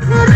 Thank.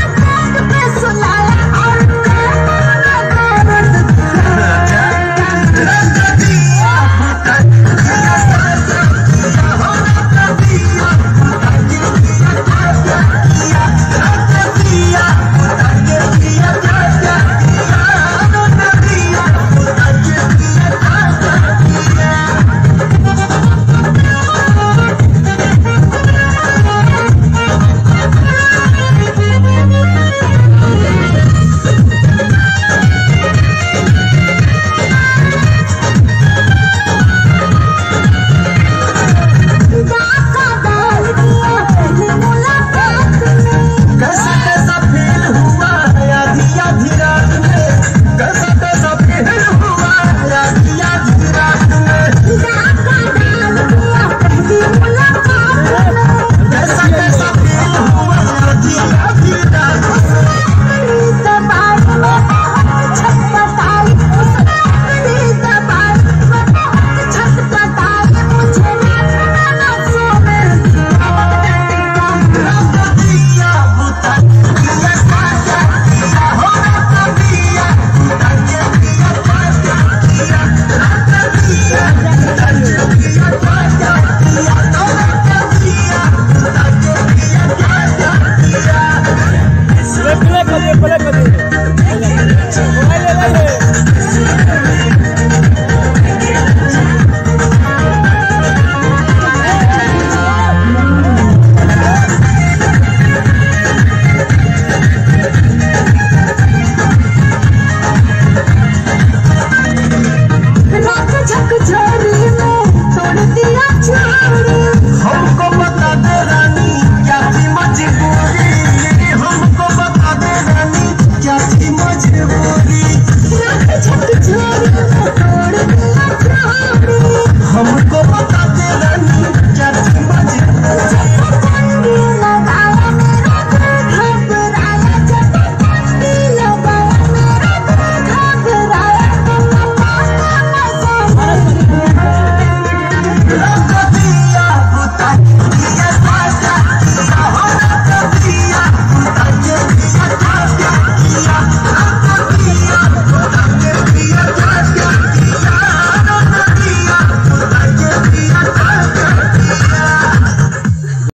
ले ले ले ले